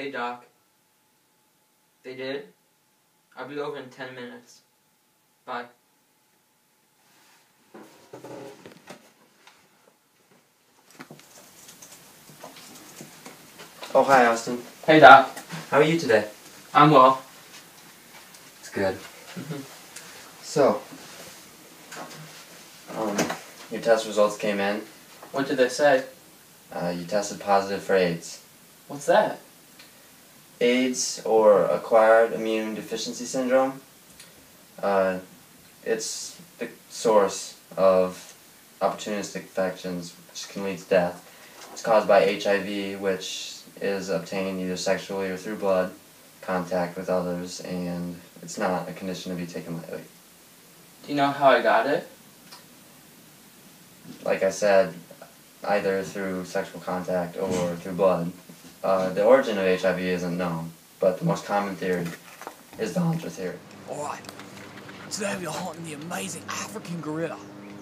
Hey, Doc. They did? I'll be over in 10 minutes. Bye. Oh, hi, Austin. Hey, Doc. How are you today? I'm well. It's good. So, um, your test results came in. What did they say? Uh, you tested positive for AIDS. What's that? AIDS, or acquired immune deficiency syndrome, uh, it's the source of opportunistic infections, which can lead to death. It's caused by HIV, which is obtained either sexually or through blood contact with others, and it's not a condition to be taken lightly. Do you know how I got it? Like I said, either through sexual contact or through blood. Uh, the origin of HIV isn't known, but the most common theory is the hunter theory. Alright, today we are hunting the amazing African gorilla.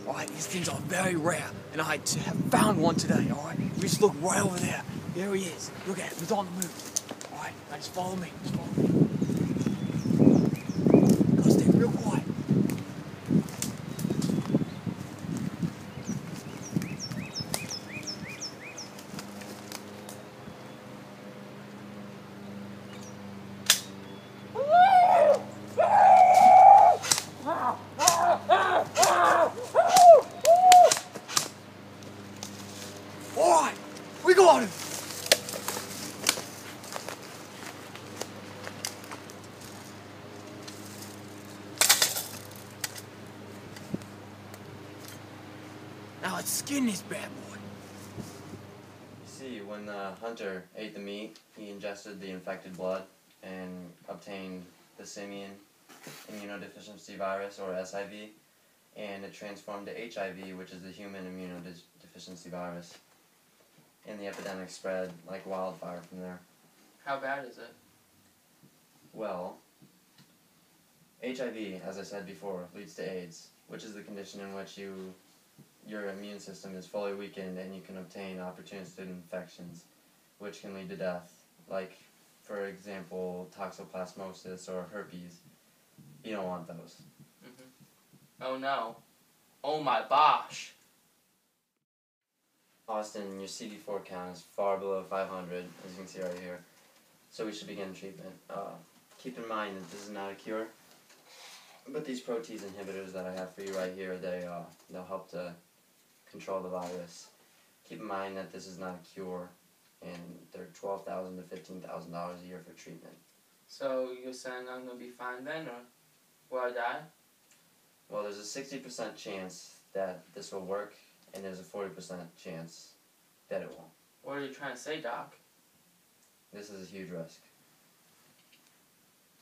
Alright, these things are very rare, and I have found one today, alright? We just look right over there. There he is. Look at him, he's on the move. Alright, now just follow me, just follow me. Now let's skin this bad boy. You see, when the hunter ate the meat, he ingested the infected blood and obtained the simian immunodeficiency virus, or SIV, and it transformed to HIV, which is the human immunodeficiency virus. And the epidemic spread like wildfire from there. How bad is it? Well, HIV, as I said before, leads to AIDS, which is the condition in which you your immune system is fully weakened and you can obtain opportunistic infections, which can lead to death. Like, for example, toxoplasmosis or herpes. You don't want those. Mm-hmm. Oh no. Oh my gosh. Austin, your CD4 count is far below 500, as you can see right here. So we should begin treatment. Uh, keep in mind that this is not a cure, but these protease inhibitors that I have for you right here, they uh, they'll help to control the virus. Keep in mind that this is not a cure, and they're 12,000 to fifteen thousand dollars a year for treatment. So you're saying I'm gonna be fine then, or will I die? Well, there's a sixty percent chance that this will work, and there's a forty percent chance that it won't. What are you trying to say, Doc? This is a huge risk.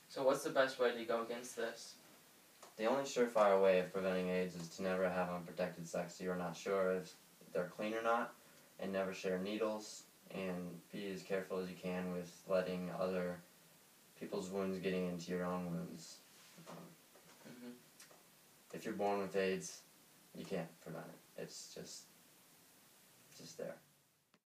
So what's the best way to go against this? The only surefire way of preventing AIDS is to never have unprotected sex so you're not sure if they're clean or not, and never share needles, and be as careful as you can with letting other people's wounds getting into your own wounds. Um, hmm if you're born with AIDS, you can't prevent it. It's just, just there.